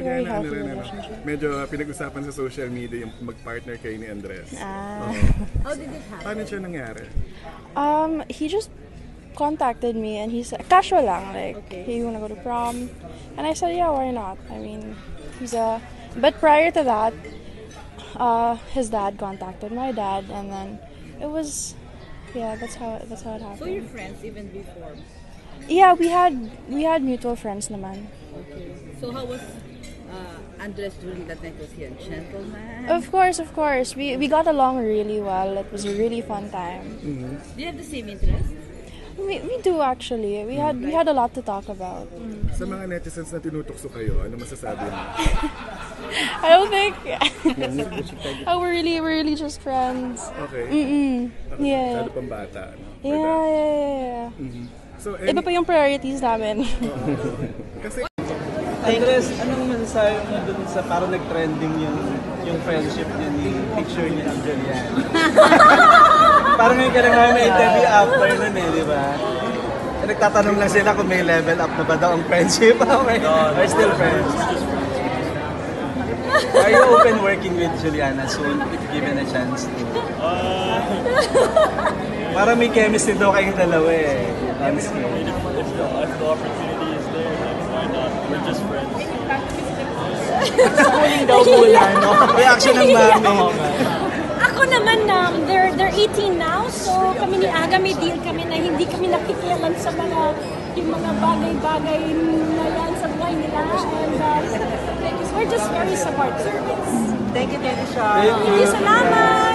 very Juliana, ano healthy rin, ano, relationship. medyo pinag-usapan sa social media yung mag-partner kayo ni Andres. Ah. How did it happen? Paano siya nangyari? Um, he just contacted me and he said, casual lang, like, Okay. hey, you wanna go to prom? And I said, yeah, why not? I mean, he's a. But prior to that, uh, his dad contacted my dad, and then it was, yeah, that's how that's how it So you're friends even before? Yeah, we had we had mutual friends naman. Okay. So how was uh, Andres during that night? Was he a gentleman? Of course, of course, we we got along really well. It was a really fun time. Do you have the same interest? We, we do actually. We had we had a lot to talk about. Sa mga netizens na tinutukso kayo, ano masasabi mo? I don't think. oh, we're really, we're really just friends. Okay. Mm. Yeah. Masyado pang bata. No? For Yeah, that. yeah, yeah, Mhm. So, yeah. Iba pa yung priorities namin. kasi Andres, anong masasabi mo dun sa parang nag-trending yung yung friendship niya ni picture niya ng Julian? parang ngayon ka lang namin may interview after nun eh, di ba? Eh, Nagtatanong lang sila kung may level up na ba daw ang friendship. Okay. Are still friends? Are you open working with Juliana soon if given a chance to? Parang may chemistry daw kayong dalawa eh. If the, if the opportunity We're just friends. Reaction ng mami. Ako naman, um, they're, they're 18 now, so kami ni Aga may deal kami na hindi kami nakikialam sa mga yung mga bagay-bagay na yan sa buhay nila. And uh, we're just very supportive. Thank you, Teddy Shaw. Thank Thank you, salamat!